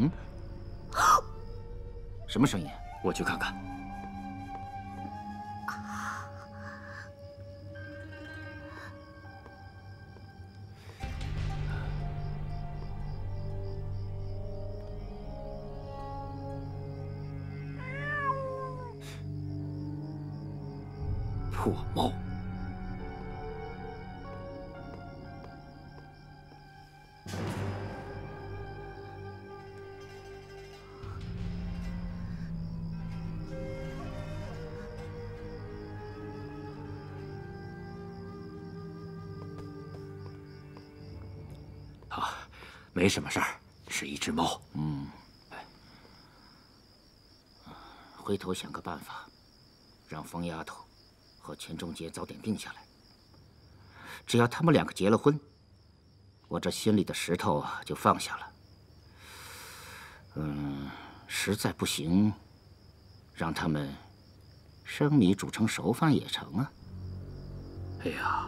嗯，什么声音？我去看看。没什么事儿，是一只猫。嗯，回头想个办法，让疯丫头和钱仲杰早点定下来。只要他们两个结了婚，我这心里的石头啊就放下了。嗯，实在不行，让他们生米煮成熟饭也成啊。哎呀，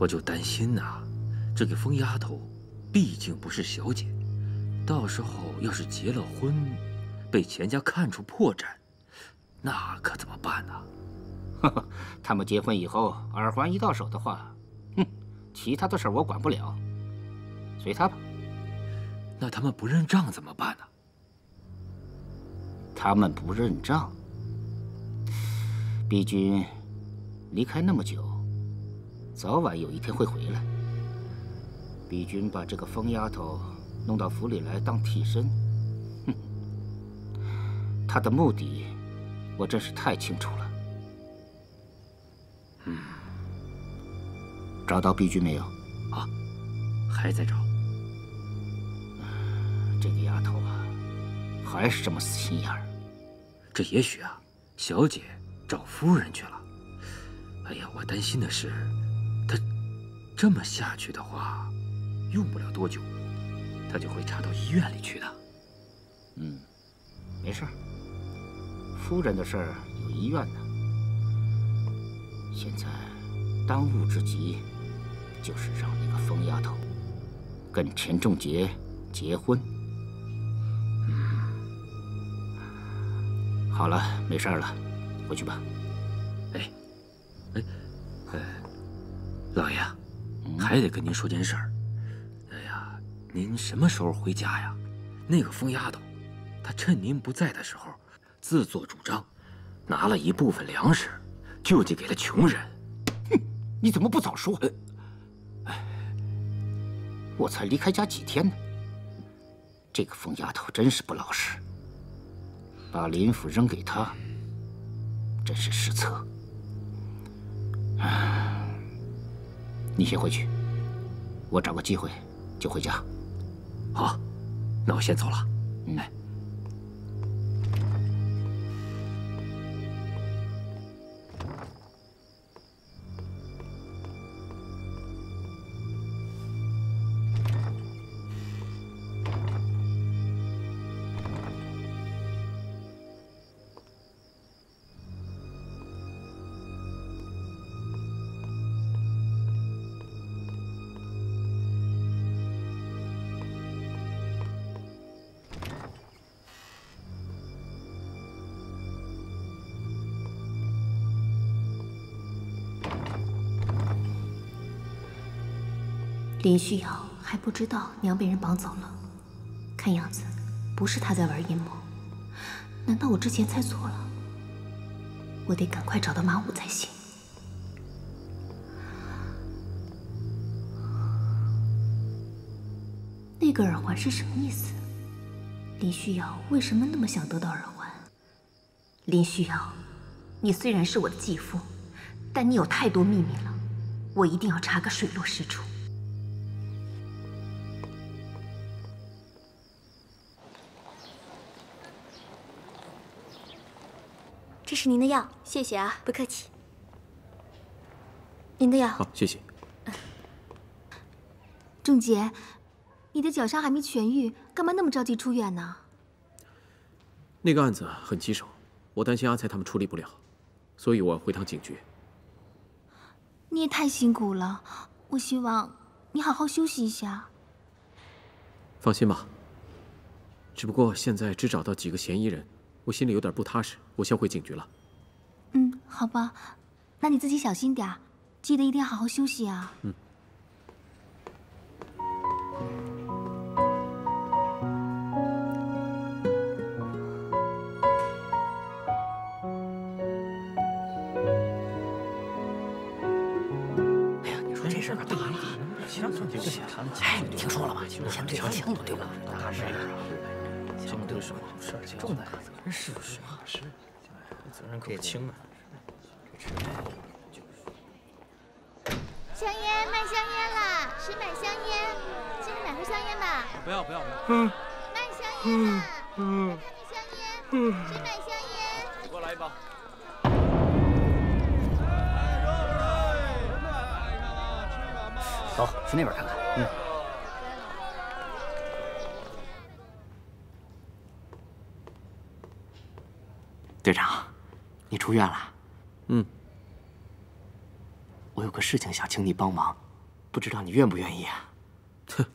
我就担心呐，这个疯丫头。毕竟不是小姐，到时候要是结了婚，被钱家看出破绽，那可怎么办呢？他们结婚以后，耳环一到手的话，哼，其他的事我管不了，随他吧。那他们不认账怎么办呢？他们不认账，毕君离开那么久，早晚有一天会回来。帝君把这个疯丫头弄到府里来当替身，哼，他的目的我真是太清楚了。嗯，找到碧君没有？啊，还在找。这个丫头啊，还是这么死心眼儿。这也许啊，小姐找夫人去了。哎呀，我担心的是，她这么下去的话。用不了多久，他就会查到医院里去的。嗯，没事儿。夫人的事儿有医院呢。现在当务之急就是让那个疯丫头跟钱仲杰结婚。嗯，好了，没事了，回去吧。哎，哎，哎，老爷，还得跟您说件事儿。您什么时候回家呀？那个疯丫头，她趁您不在的时候，自作主张，拿了一部分粮食，救济给了穷人。哼，你怎么不早说？哎，我才离开家几天呢。这个疯丫头真是不老实，把林府扔给她，真是失策。你先回去，我找个机会就回家。好，那我先走了。哎。林旭瑶还不知道娘被人绑走了，看样子不是他在玩阴谋。难道我之前猜错了？我得赶快找到马武才行。那个耳环是什么意思？林旭瑶为什么那么想得到耳环？林旭瑶，你虽然是我的继父，但你有太多秘密了，我一定要查个水落石出。这是您的药，谢谢啊，不客气。您的药，好，谢谢。仲杰，你的脚伤还没痊愈，干嘛那么着急出院呢？那个案子很棘手，我担心阿才他们处理不了，所以我要回趟警局。你也太辛苦了，我希望你好好休息一下。放心吧，只不过现在只找到几个嫌疑人，我心里有点不踏实。我先回警局了。嗯，好吧，那你自己小心点儿，记得一定要好好休息啊。嗯。哎呀，你说这事儿可大了，哎，你听说了吗？连对方枪都丢了，大事啊！枪丢什么事儿？重大责任是不是？是，责任可不轻啊。香烟卖香烟啦！谁买香烟？进来买盒香烟吧。不要不要不要！嗯，卖香烟啦！嗯，看那香烟，谁买香烟？你给我来一包。走，去那边看看。嗯。队长，你出院了？嗯。我有个事情想请你帮忙，不知道你愿不愿意啊？哼，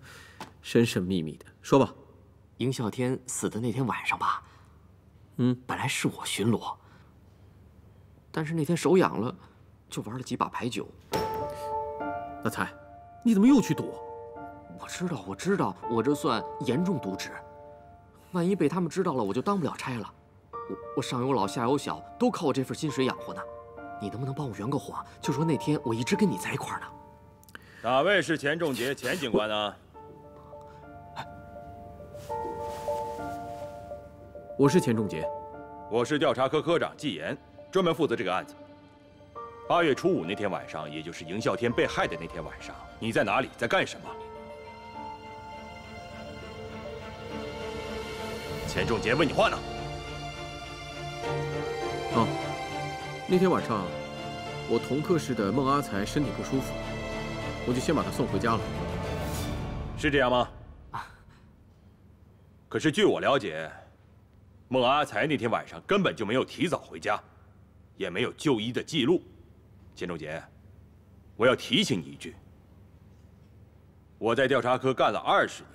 神神秘秘的，说吧。尹啸天死的那天晚上吧，嗯，本来是我巡逻，但是那天手痒了，就玩了几把牌九。那才，你怎么又去赌？我知道，我知道，我这算严重渎职。万一被他们知道了，我就当不了差了。我我上有老下有小，都靠我这份薪水养活呢。你能不能帮我圆个谎？就说那天我一直跟你在一块儿呢。哪位是钱仲杰钱警官呢？我是钱仲杰，我是调查科科长季言，专门负责这个案子。八月初五那天晚上，也就是赢啸天被害的那天晚上，你在哪里，在干什么？钱仲杰问你话呢。那天晚上，我同课室的孟阿才身体不舒服，我就先把他送回家了。是这样吗？可是据我了解，孟阿才那天晚上根本就没有提早回家，也没有就医的记录。钱仲杰，我要提醒你一句：我在调查科干了二十年，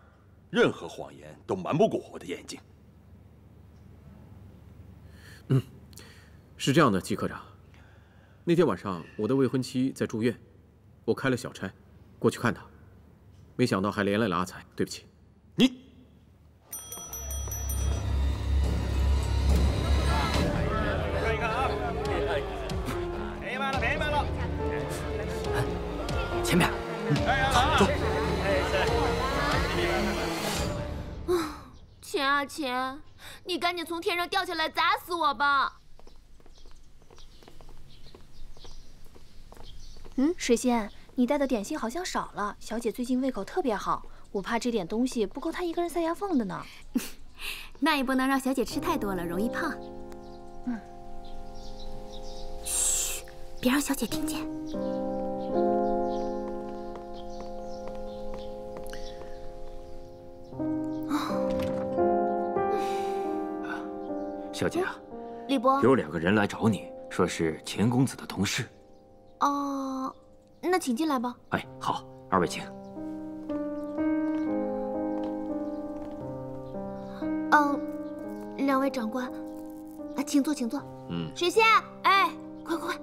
任何谎言都瞒不过我的眼睛。是这样的，季科长。那天晚上，我的未婚妻在住院，我开了小差，过去看她，没想到还连累了阿才，对不起。你。前面，好，走。啊，钱啊钱，你赶紧从天上掉下来砸死我吧！嗯，水仙，你带的点心好像少了。小姐最近胃口特别好，我怕这点东西不够她一个人塞牙缝的呢。那也不能让小姐吃太多了，容易胖。嗯。嘘，别让小姐听见。小姐啊，李伯，有两个人来找你，说是钱公子的同事。哦，那请进来吧。哎，好，二位请。嗯，两位长官，啊，请坐，请坐。嗯，水仙，哎，快快快。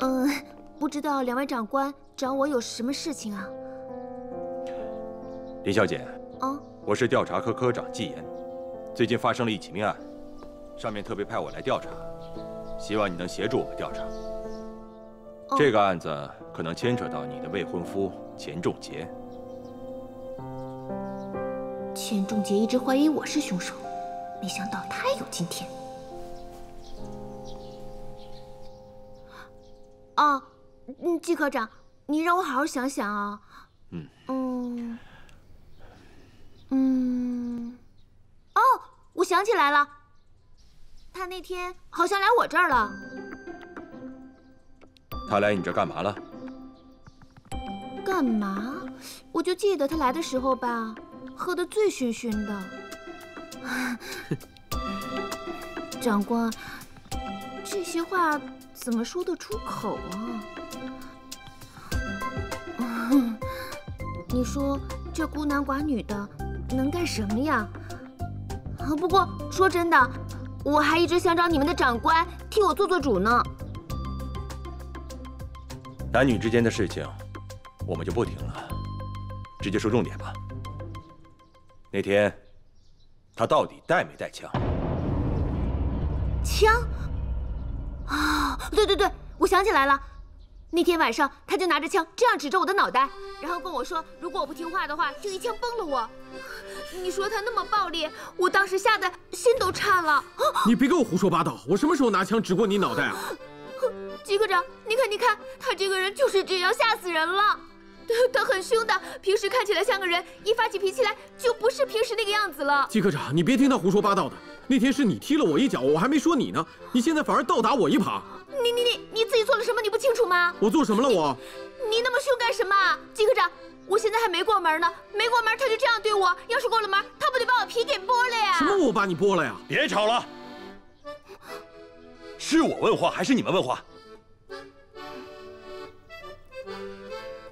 嗯，不知道两位长官找我有什么事情啊？林小姐，嗯，我是调查科科长季言。最近发生了一起命案，上面特别派我来调查，希望你能协助我们调查。这个案子可能牵扯到你的未婚夫钱仲杰。钱仲杰一直怀疑我是凶手，没想到他也有今天。啊，嗯，季科长，你让我好好想想啊。嗯。嗯。嗯。哦，我想起来了，他那天好像来我这儿了。他来你这儿干嘛了？干嘛？我就记得他来的时候吧，喝得醉醺醺的。长官，这些话怎么说得出口啊？你说这孤男寡女的能干什么呀？啊，不过说真的，我还一直想找你们的长官替我做做主呢。男女之间的事情，我们就不听了，直接说重点吧。那天，他到底带没带枪？枪？啊，对对对，我想起来了。那天晚上，他就拿着枪这样指着我的脑袋，然后跟我说，如果我不听话的话，就一枪崩了我。你说他那么暴力，我当时吓得心都颤了。你别给我胡说八道！我什么时候拿枪指过你脑袋啊？季科长，你看，你看，他这个人就是这样，吓死人了。他很凶的，平时看起来像个人，一发起脾气来就不是平时那个样子了。季科长，你别听他胡说八道的。那天是你踢了我一脚，我还没说你呢，你现在反而倒打我一耙。你你你你自己做了什么？你不清楚吗？我做什么了？我？你那么凶干什么？金科长，我现在还没过门呢，没过门他就这样对我，要是过了门，他不得把我皮给剥了呀？什么？我把你剥了呀？别吵了，是我问话还是你们问话？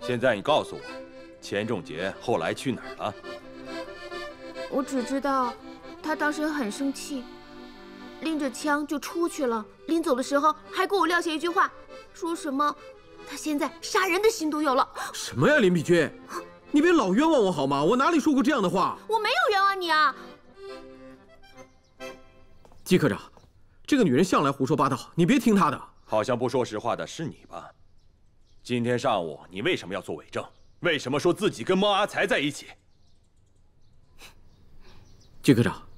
现在你告诉我，钱仲杰后来去哪儿了？我只知道，他当时很生气，拎着枪就出去了。临走的时候还给我撂下一句话，说什么他现在杀人的心都有了。什么呀，林碧君，你别老冤枉我好吗？我哪里说过这样的话？我没有冤枉你啊，季科长，这个女人向来胡说八道，你别听她的。好像不说实话的是你吧？今天上午你为什么要做伪证？为什么说自己跟孟阿才在一起？季科长，那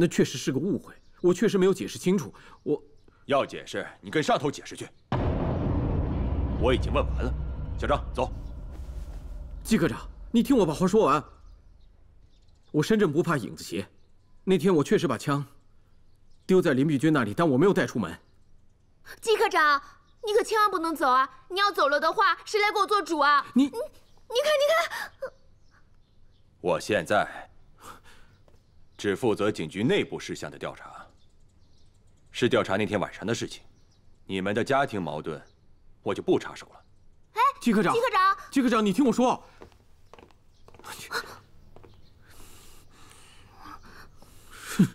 那确实是个误会，我确实没有解释清楚。我要解释，你跟上头解释去。我已经问完了，小张走。季科长，你听我把话说完。我身正不怕影子斜，那天我确实把枪丢在林碧君那里，但我没有带出门。季科长。你可千万不能走啊！你要走了的话，谁来给我做主啊？你你你看你看，我现在只负责警局内部事项的调查，是调查那天晚上的事情。你们的家庭矛盾，我就不插手了。哎，季科长，季科长，季科长，你听我说。哼。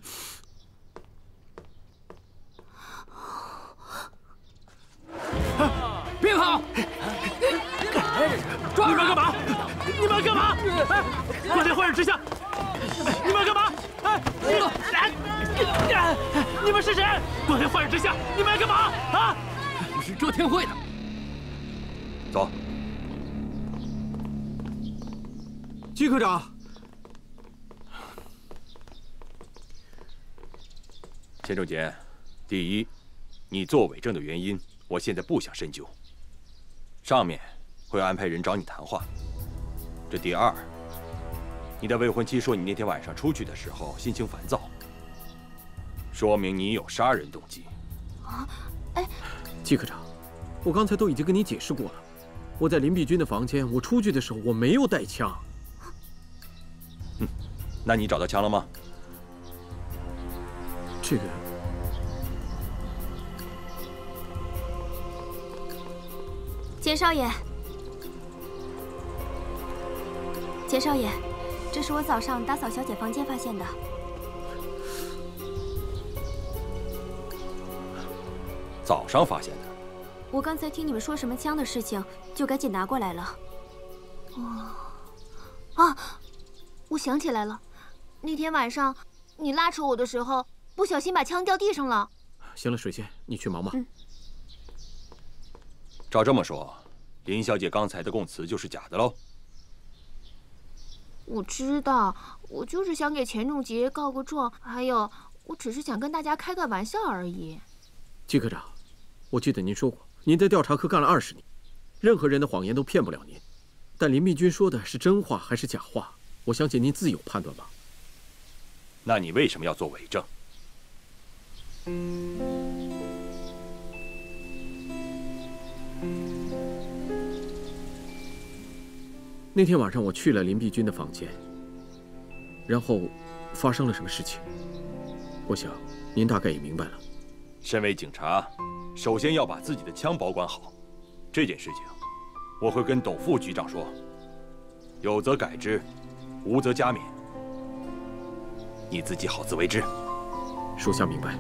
别跑！抓你们干嘛？你们干嘛？哎，光天化日之下，你们干嘛？哎，你们是谁？光天化日之下，你们要干嘛？啊？我是遮天会的。走。季科长，钱仲杰，第一，你做伪证的原因，我现在不想深究。上面会安排人找你谈话。这第二，你的未婚妻说你那天晚上出去的时候心情烦躁，说明你有杀人动机。啊，哎，季科长，我刚才都已经跟你解释过了，我在林碧君的房间，我出去的时候我没有带枪。嗯，那你找到枪了吗？这个。简少爷，简少爷，这是我早上打扫小姐房间发现的。早上发现的。我刚才听你们说什么枪的事情，就赶紧拿过来了。哦，啊，我想起来了，那天晚上你拉扯我的时候，不小心把枪掉地上了。行了，水仙，你去忙吧。嗯。照这么说，林小姐刚才的供词就是假的喽？我知道，我就是想给钱仲杰告个状，还有，我只是想跟大家开个玩笑而已。季科长，我记得您说过，您在调查科干了二十年，任何人的谎言都骗不了您。但林密君说的是真话还是假话，我相信您自有判断吧。那你为什么要做伪证？那天晚上我去了林碧君的房间，然后发生了什么事情？我想您大概也明白了。身为警察，首先要把自己的枪保管好，这件事情我会跟董副局长说，有则改之，无则加勉。你自己好自为之。属下明白。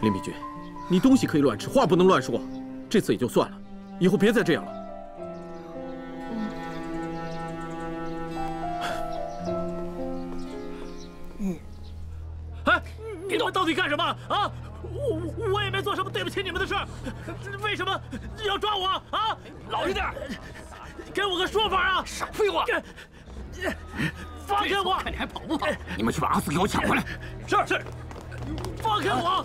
林秉军，你东西可以乱吃，话不能乱说。这次也就算了，以后别再这样了。嗯。哎，你们到底干什么啊？我我也没做什么对不起你们的事儿，为什么要抓我啊？老实点，给我个说法啊！少废话！放开我！看你还跑不跑？你们去把阿四给我抢回来！是是。放开我！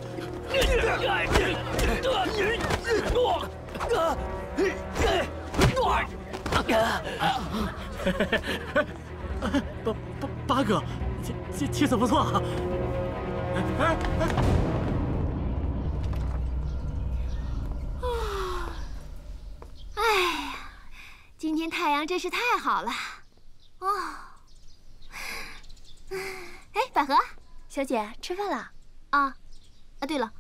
八八八哥，气气气色不错啊！哎呀，今天太阳真是太好了。哦，哎，百合，小姐吃饭了。啊，啊，对了，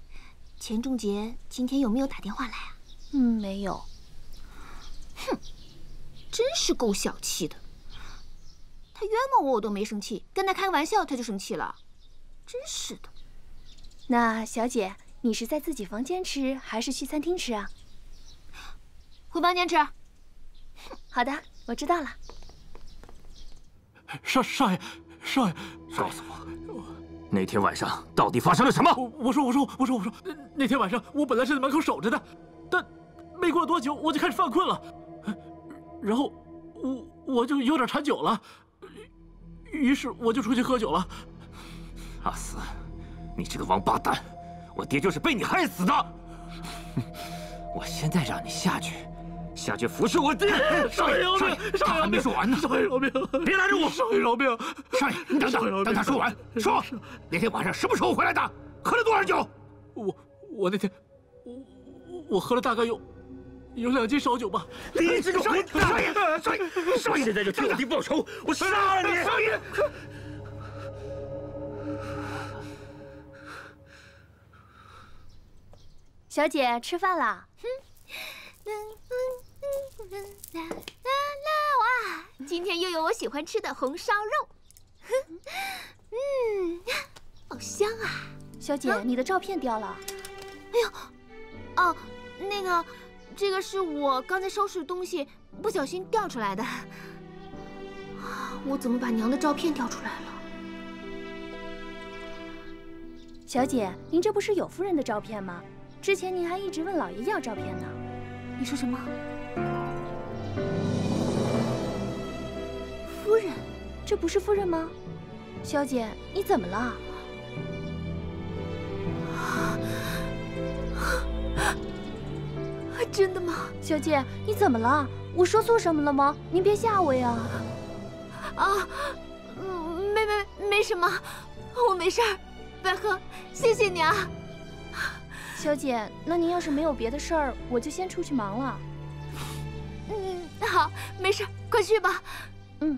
钱仲杰今天有没有打电话来啊？嗯，没有。哼，真是够小气的。他冤枉我，我都没生气，跟他开个玩笑他就生气了，真是的。那小姐，你是在自己房间吃，还是去餐厅吃啊？回房间吃。哼，好的，我知道了。少少爷，少爷，告诉我。那天晚上到底发生了什么？我我说我说我说我说，那天晚上我本来是在门口守着的，但没过多久我就开始犯困了，然后我我就有点馋酒了，于是我就出去喝酒了。阿四，你这个王八蛋，我爹就是被你害死的！我现在让你下去。下去服侍我爹，少爷饶命！他还没说完呢，少爷饶命！别拦着我，少爷饶命！少爷，你等等，等他说完。说，那天晚上什么时候回来的？喝了多少酒？我我那天，我我喝了大概有有两斤烧酒吧。你这个混蛋！少爷，少爷，少爷，现在就替我爹报仇！我杀了你！少爷，小姐吃饭了。啦啦啦！哇，今天又有我喜欢吃的红烧肉，嗯，好香啊！小姐，你的照片掉了。哎呦，哦，那个，这个是我刚才收拾东西不小心掉出来的。我怎么把娘的照片掉出来了？小姐，您这不是有夫人的照片吗？之前您还一直问老爷要照片呢。你说什么？夫人，这不是夫人吗？小姐，你怎么了？真的吗？小姐，你怎么了？我说错什么了吗？您别吓我呀！啊，没没没什么，我没事儿。百合，谢谢你啊。小姐，那您要是没有别的事儿，我就先出去忙了。嗯，那好，没事，快去吧。嗯。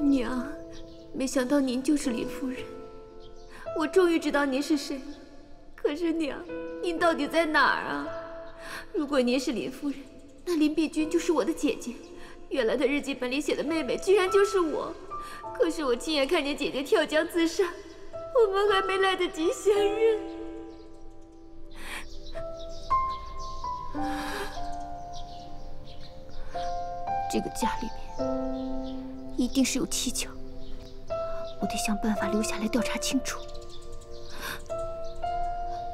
娘，没想到您就是林夫人，我终于知道您是谁了。可是娘，您到底在哪儿啊？如果您是林夫人，那林碧君就是我的姐姐。原来她日记本里写的妹妹，居然就是我。可是我亲眼看见姐姐跳江自杀，我们还没来得及相认。这个家里面一定是有蹊跷，我得想办法留下来调查清楚。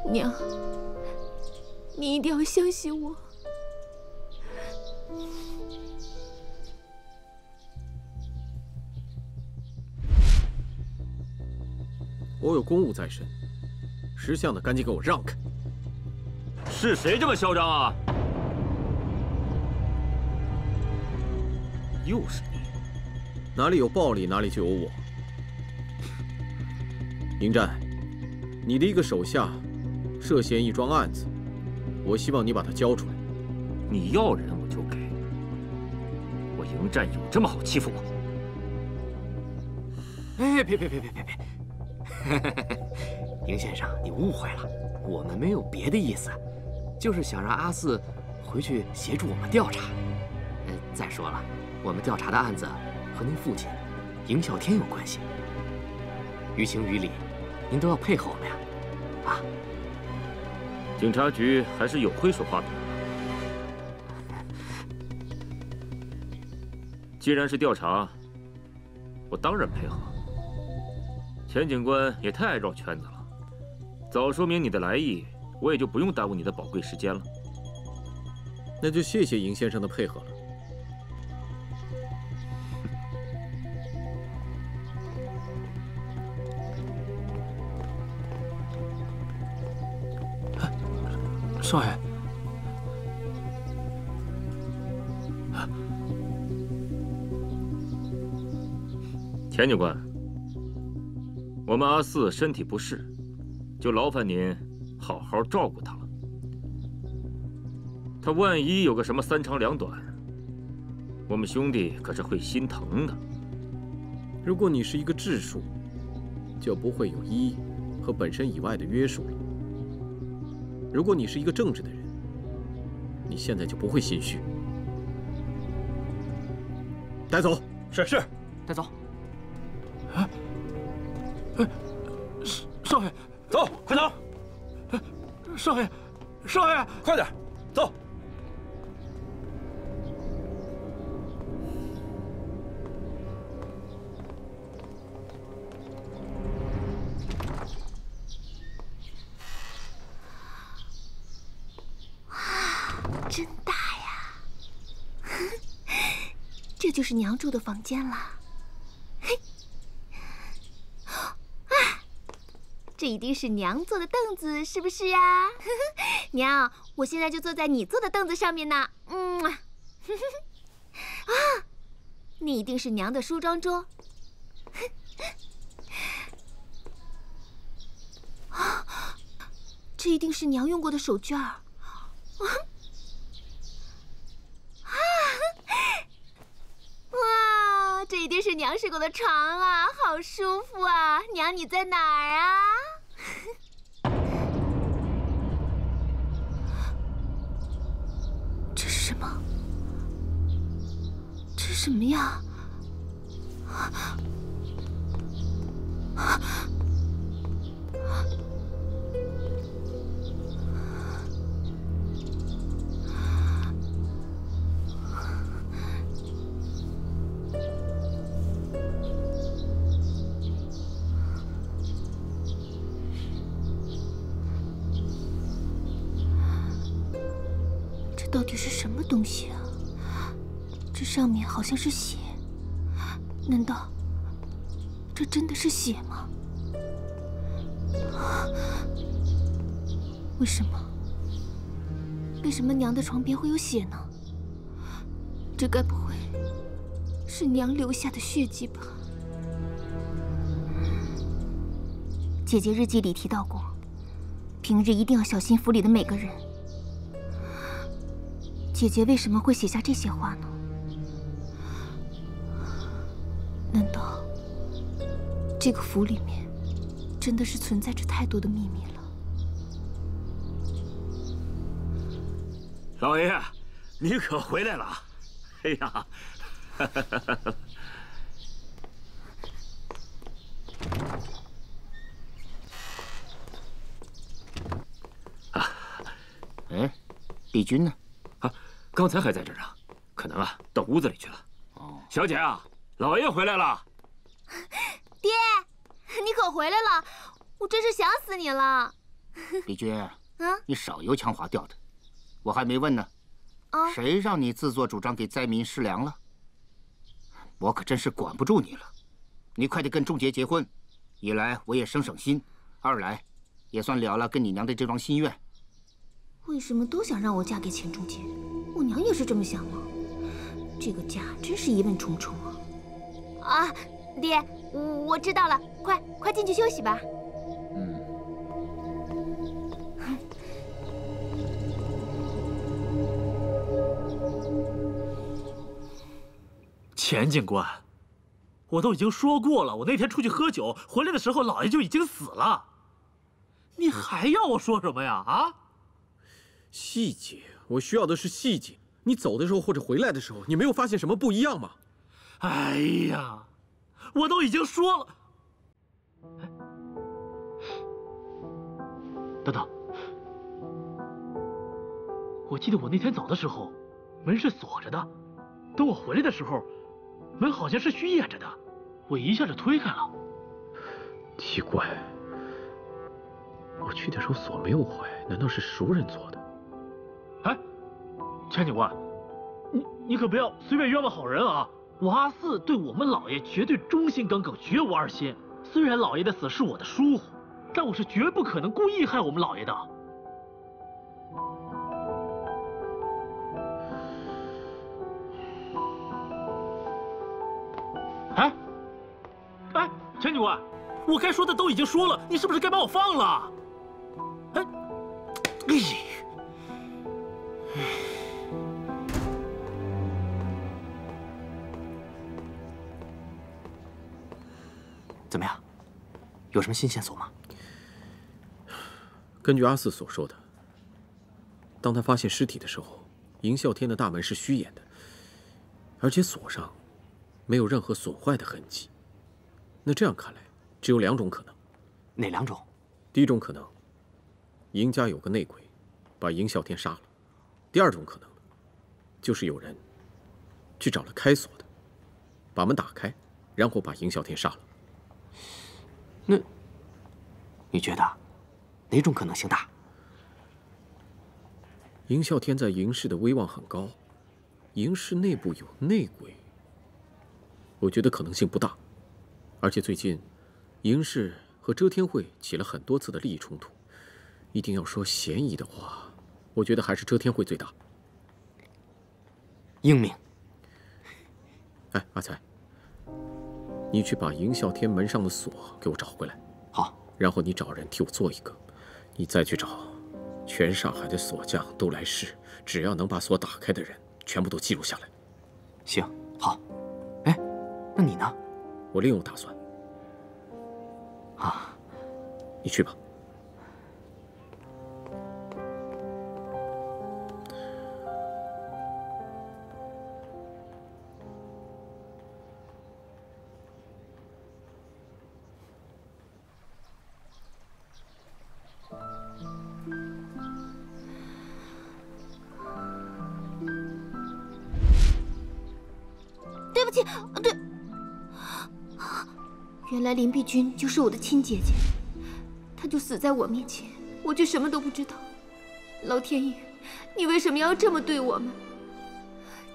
娘，你一定要相信我。我有公务在身，识相的赶紧给我让开！是谁这么嚣张啊？又是你！哪里有暴力，哪里就有我。迎战，你的一个手下涉嫌一桩案子，我希望你把他交出来。你要人我就给。我迎战有这么好欺负吗？哎，别别别别别别！宁先生，你误会了，我们没有别的意思，就是想让阿四回去协助我们调查。呃，再说了，我们调查的案子和您父亲尹小天有关系，于情于理，您都要配合我们呀！啊，警察局还是有会说话的。既然是调查，我当然配合。钱警官也太爱绕圈子了，早说明你的来意，我也就不用耽误你的宝贵时间了。那就谢谢尹先生的配合了。少爷。钱警官，我们阿四身体不适，就劳烦您好好照顾他了。他万一有个什么三长两短，我们兄弟可是会心疼的。如果你是一个质数，就不会有一和本身以外的约束了。如果你是一个正直的人，你现在就不会心虚。带走，是是，带走。少爷，少爷，快点，走！哇，真大呀！这就是娘住的房间了。这一定是娘坐的凳子，是不是呀？娘，我现在就坐在你坐的凳子上面呢。嗯，啊，那一定是娘的梳妆桌。啊，这一定是娘用过的手绢儿。啊，这一定是娘睡过的床啊，好舒服啊！娘，你在哪儿啊？这是什么？这是什么呀？啊！啊东西啊？这上面好像是血，难道这真的是血吗？为什么？为什么娘的床边会有血呢？这该不会是娘留下的血迹吧？姐姐日记里提到过，平日一定要小心府里的每个人。姐姐为什么会写下这些话呢？难道这个府里面真的是存在着太多的秘密了？老爷，你可回来了！哎呀，啊，哎，帝君呢？刚才还在这儿呢，可能啊到屋子里去了。哦，小姐啊，老爷回来了。爹，你可回来了，我真是想死你了。李军，嗯，你少油腔滑调的，我还没问呢。啊，谁让你自作主张给灾民施粮了？我可真是管不住你了。你快点跟仲杰结婚，一来我也省省心，二来也算了了跟你娘的这桩心愿。为什么都想让我嫁给钱仲杰？我娘也是这么想吗？这个家真是疑问重重啊！啊，爹，我知道了，快快进去休息吧。嗯。钱警官，我都已经说过了，我那天出去喝酒回来的时候，老爷就已经死了。你还要我说什么呀？啊？细节，我需要的是细节。你走的时候或者回来的时候，你没有发现什么不一样吗？哎呀，我都已经说了。等等，我记得我那天走的时候，门是锁着的。等我回来的时候，门好像是虚掩着的，我一下就推开了。奇怪，我去的时候锁没有坏，难道是熟人做的？钱警官，你你可不要随便冤枉好人啊！我阿四对我们老爷绝对忠心耿耿，绝无二心。虽然老爷的死是我的疏忽，但我是绝不可能故意害我们老爷的。哎，哎，钱警官，我该说的都已经说了，你是不是该把我放了？哎，哎。有什么新线索吗？根据阿四所说的，当他发现尸体的时候，银啸天的大门是虚掩的，而且锁上没有任何损坏的痕迹。那这样看来，只有两种可能。哪两种？第一种可能，赢家有个内鬼，把银啸天杀了；第二种可能，就是有人去找了开锁的，把门打开，然后把银啸天杀了。那，你觉得哪种可能性大？尹啸天在尹氏的威望很高，尹氏内部有内鬼，我觉得可能性不大。而且最近，尹氏和遮天会起了很多次的利益冲突，一定要说嫌疑的话，我觉得还是遮天会最大。英明。哎，阿才。你去把迎啸天门上的锁给我找回来，好。然后你找人替我做一个，你再去找，全上海的锁匠都来试，只要能把锁打开的人，全部都记录下来。行，好。哎，那你呢？我另有打算。啊，你去吧。林碧君就是我的亲姐姐，她就死在我面前，我却什么都不知道。老天爷，你为什么要这么对我们？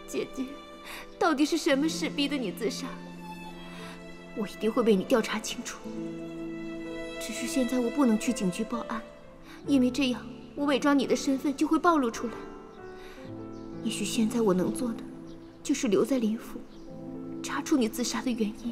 姐姐，到底是什么事逼得你自杀？我一定会为你调查清楚。只是现在我不能去警局报案，因为这样我伪装你的身份就会暴露出来。也许现在我能做的，就是留在林府。查出你自杀的原因。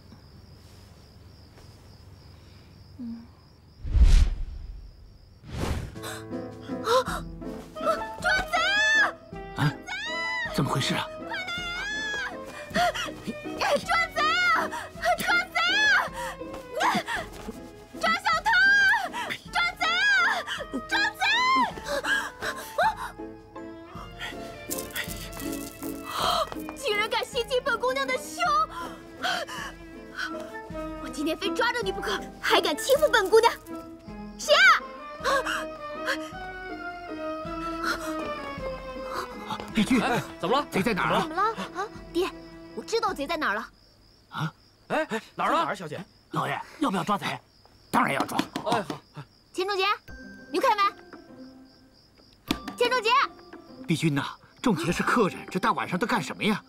竟然敢袭击本姑娘的胸！我今天非抓着你不可！还敢欺负本姑娘？谁啊？必须，怎么了？贼在哪儿怎么了？啊，爹，我知道贼在哪儿了。啊？哎哎，哪儿呢？哪儿，小姐？老爷，要不要抓贼？当然要抓。哎好。钱仲杰，你开门。钱仲杰。碧君呐，仲杰是客人，这大晚上的干什么呀？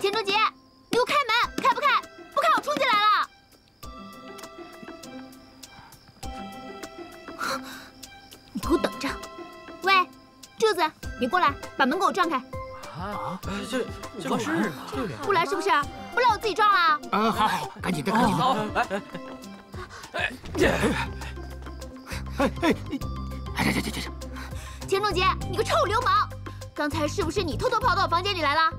钱仲杰，你给我开门，开不开？不开，我冲进来了。你给我等着。喂，柱子，你过来，把门给我撞开。啊，这这不是不来是不是？不来我自己撞了。啊，好好，赶紧的，赶紧的。来，哎，哎，哎哎哎，哎这这这这。钱仲杰，你个臭流氓！刚才是不是你偷偷跑到我房间里来了？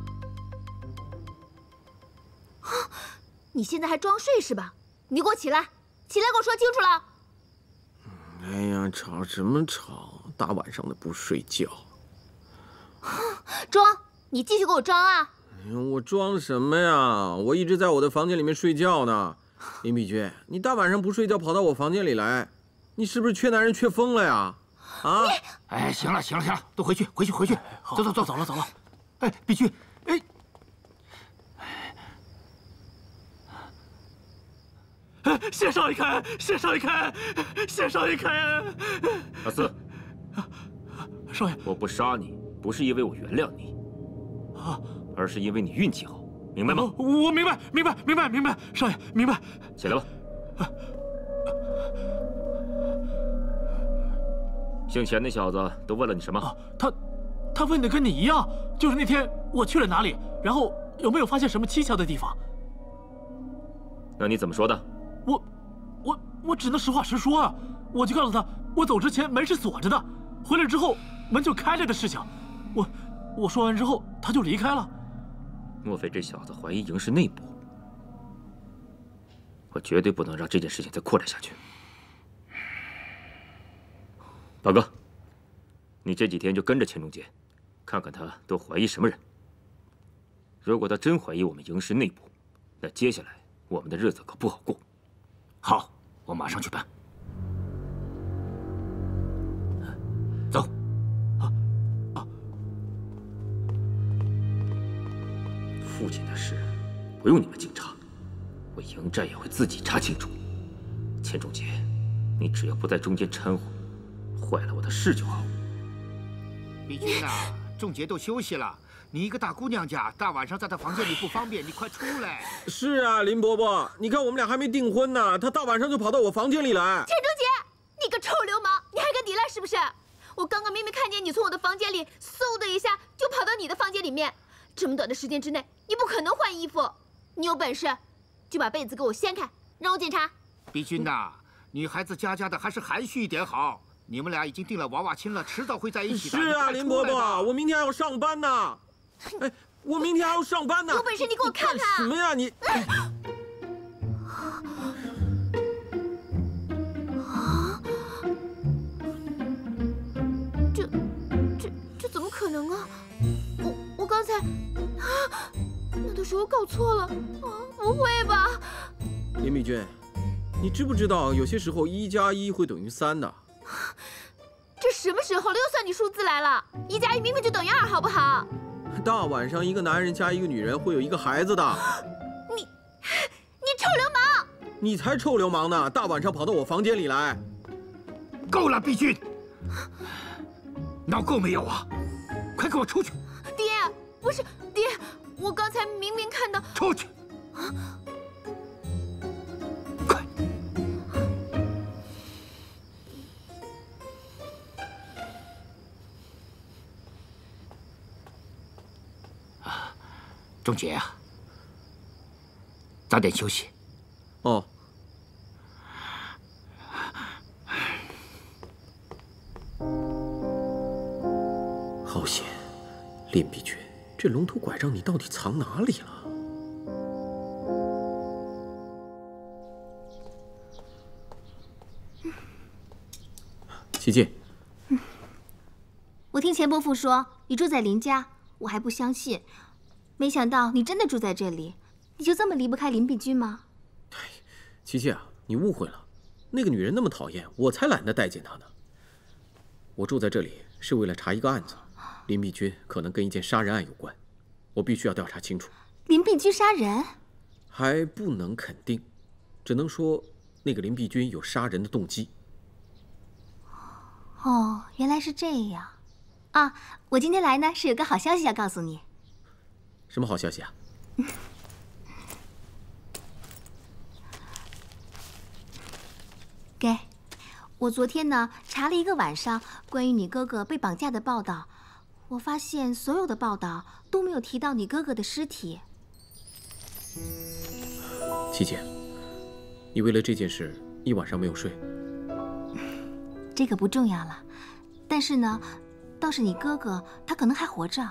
你现在还装睡是吧？你给我起来，起来给我说清楚了。哎呀，吵什么吵？大晚上的不睡觉。装，你继续给我装啊！哎呀，我装什么呀？我一直在我的房间里面睡觉呢。林碧君，你大晚上不睡觉跑到我房间里来，你是不是缺男人缺疯了呀？啊！哎，行了行了行了，都回去回去回去，走走走，走了走了。哎，碧君，哎，谢少爷开，谢少爷开，谢少爷开。阿四，少爷，我不杀你，不是因为我原谅你，啊，而是因为你运气好，明白吗？我明白，明白，明白，明白。少爷，明白。起来吧。姓钱那小子都问了你什么？他，他问的跟你一样，就是那天我去了哪里，然后有没有发现什么蹊跷的地方？那你怎么说的？我，我，我只能实话实说啊！我就告诉他，我走之前门是锁着的，回来之后门就开了的事情。我，我说完之后他就离开了。莫非这小子怀疑营氏内部？我绝对不能让这件事情再扩展下去。大哥，你这几天就跟着钱仲杰，看看他都怀疑什么人。如果他真怀疑我们营氏内部，那接下来我们的日子可不好过。好，我马上去办。走。父亲的事不用你们警察，我营寨也会自己查清楚。钱仲杰，你只要不在中间掺和。坏了我的事就好。碧君呐，仲杰都休息了，你一个大姑娘家，大晚上在他房间里不方便，你快出来。是啊，林伯伯，你看我们俩还没订婚呢，他大晚上就跑到我房间里来。钱仲杰，你个臭流氓，你还敢抵赖是不是？我刚刚明明看见你从我的房间里嗖的一下就跑到你的房间里面，这么短的时间之内，你不可能换衣服。你有本事，就把被子给我掀开，让我检查。碧君呐，女孩子家家的还是含蓄一点好。你们俩已经定了娃娃亲了，迟早会在一起的。是啊，林伯伯，我明天还要上班呢。哎，我明天还要上班呢。有本事你给我看看！什么呀你？啊！这、这、这怎么可能啊？我、我刚才……啊！难道是我搞错了？啊，不会吧？林碧君，你知不知道有些时候一加一会等于三的？这什么时候了？又算你数字来了？一加一明明就等于二，好不好？大晚上一个男人加一个女人会有一个孩子的。你，你臭流氓！你才臭流氓呢！大晚上跑到我房间里来。够了，碧君，闹够没有啊？快给我出去！爹，不是爹，我刚才明明看到。出去！仲杰啊，早点休息。哦。好险，林碧君，这龙头拐杖你到底藏哪里了？琪琪。我听钱伯父说你住在林家，我还不相信。没想到你真的住在这里，你就这么离不开林碧君吗？琪琪啊，你误会了，那个女人那么讨厌，我才懒得待见她呢。我住在这里是为了查一个案子，林碧君可能跟一件杀人案有关，我必须要调查清楚。林碧君杀人？还不能肯定，只能说那个林碧君有杀人的动机。哦，原来是这样。啊，我今天来呢是有个好消息要告诉你。什么好消息啊？给，我昨天呢查了一个晚上关于你哥哥被绑架的报道，我发现所有的报道都没有提到你哥哥的尸体。琪姐，你为了这件事一晚上没有睡？这个不重要了，但是呢，倒是你哥哥他可能还活着。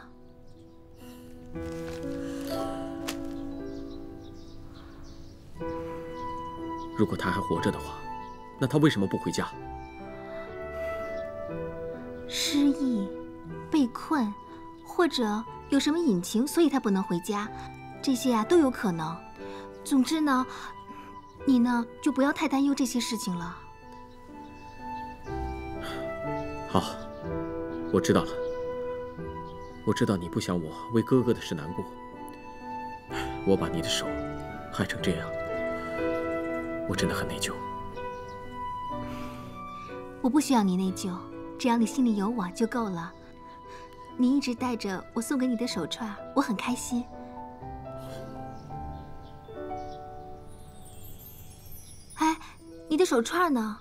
如果他还活着的话。那他为什么不回家？失忆、被困，或者有什么隐情，所以他不能回家。这些呀都有可能。总之呢，你呢就不要太担忧这些事情了。好，我知道了。我知道你不想我为哥哥的事难过。我把你的手害成这样，我真的很内疚。我不需要你内疚，只要你心里有我就够了。你一直戴着我送给你的手串，我很开心。哎，你的手串呢？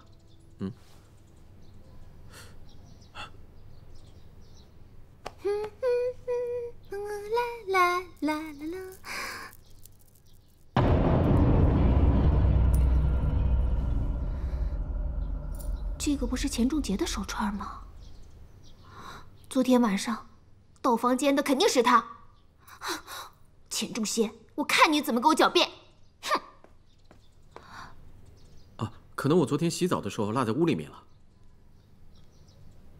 是钱仲杰的手串吗？昨天晚上到房间的肯定是他。钱仲贤，我看你怎么给我狡辩！哼！啊，可能我昨天洗澡的时候落在屋里面了。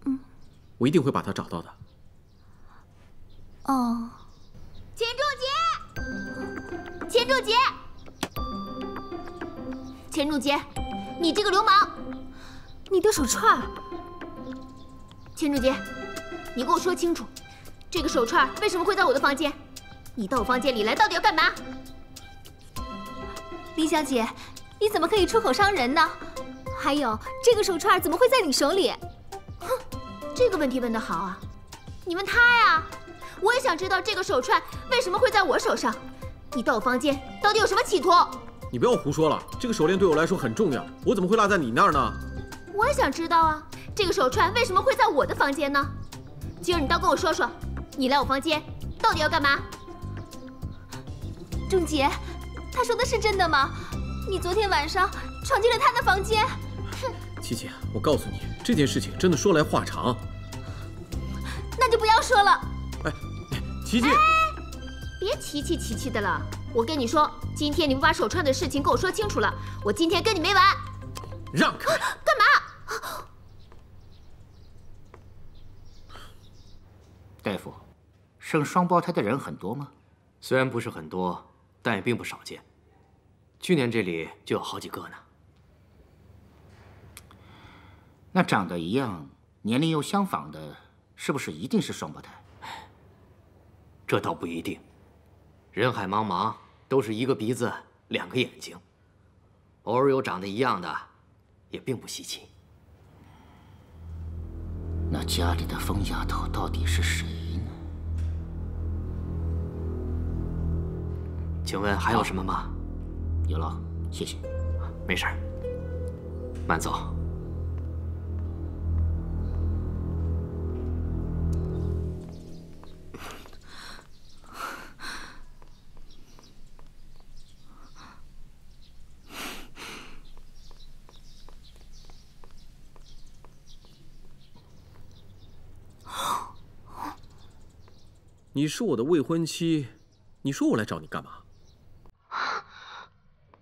嗯，我一定会把他找到的。哦，钱仲杰，钱仲杰，钱仲杰，你这个流氓！你的手串，钱仲杰，你给我说清楚，这个手串为什么会在我的房间？你到我房间里来到底要干嘛？李小姐，你怎么可以出口伤人呢？还有，这个手串怎么会在你手里？哼，这个问题问得好啊！你问他呀，我也想知道这个手串为什么会在我手上。你到我房间到底有什么企图？你不要胡说了，这个手链对我来说很重要，我怎么会落在你那儿呢？我也想知道啊，这个手串为什么会在我的房间呢？今儿你倒跟我说说，你来我房间到底要干嘛？仲杰，他说的是真的吗？你昨天晚上闯进了他的房间？哼！琪琪，我告诉你，这件事情真的说来话长。那就不要说了。哎，琪琪，别琪琪琪琪的了。我跟你说，今天你不把手串的事情跟我说清楚了，我今天跟你没完。让开！干嘛？大夫，生双胞胎的人很多吗？虽然不是很多，但也并不少见。去年这里就有好几个呢。那长得一样、年龄又相仿的，是不是一定是双胞胎？这倒不一定。人海茫茫，都是一个鼻子、两个眼睛，偶尔有长得一样的。也并不稀奇。那家里的疯丫头到底是谁呢？请问还有什么吗？有了，谢谢。没事，慢走。你是我的未婚妻，你说我来找你干嘛？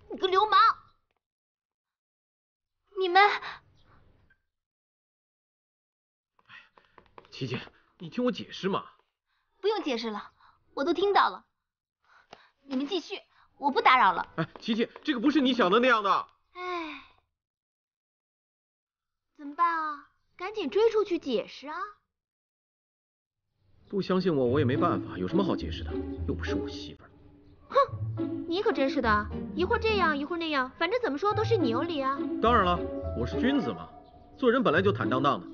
你个流氓！你们……哎呀，琪琪，你听我解释嘛！不用解释了，我都听到了。你们继续，我不打扰了。哎，琪琪，这个不是你想的那样的。哎，怎么办啊？赶紧追出去解释啊！不相信我，我也没办法，有什么好解释的？又不是我媳妇儿。哼你可真是的，一会儿这样，一会儿那样，反正怎么说都是你有理啊。当然了，我是君子嘛，做人本来就坦荡荡的。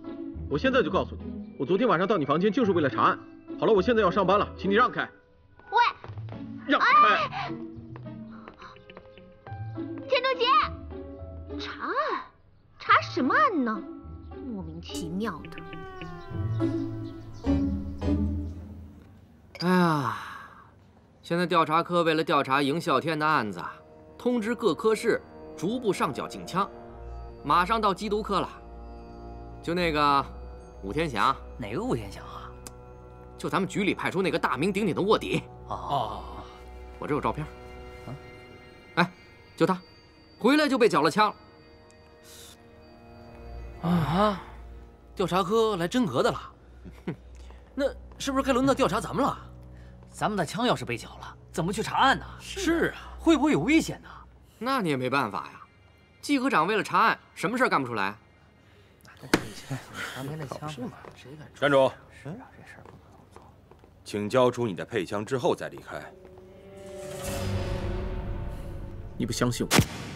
我现在就告诉你，我昨天晚上到你房间就是为了查案。好了，我现在要上班了，请你让开。喂，让开！田中杰，查案？查什么案呢？莫名其妙的。哎呀，现在调查科为了调查赢啸天的案子，通知各科室逐步上缴警枪，马上到缉毒科了。就那个武天祥，哪个武天祥啊？就咱们局里派出那个大名鼎鼎的卧底。哦，我这有照片。啊哎，就他，回来就被缴了枪。啊，调查科来真格的了。哼那是不是该轮到调查咱们了？咱们的枪要是被缴了，怎么去查案呢？是啊，会不会有危险呢？那你也没办法呀。季科长为了查案，什么事儿干不出来？当年那枪是吗？谁敢站住！是啊，这事儿不能做。请交出你的配枪之后再离开。你不相信我？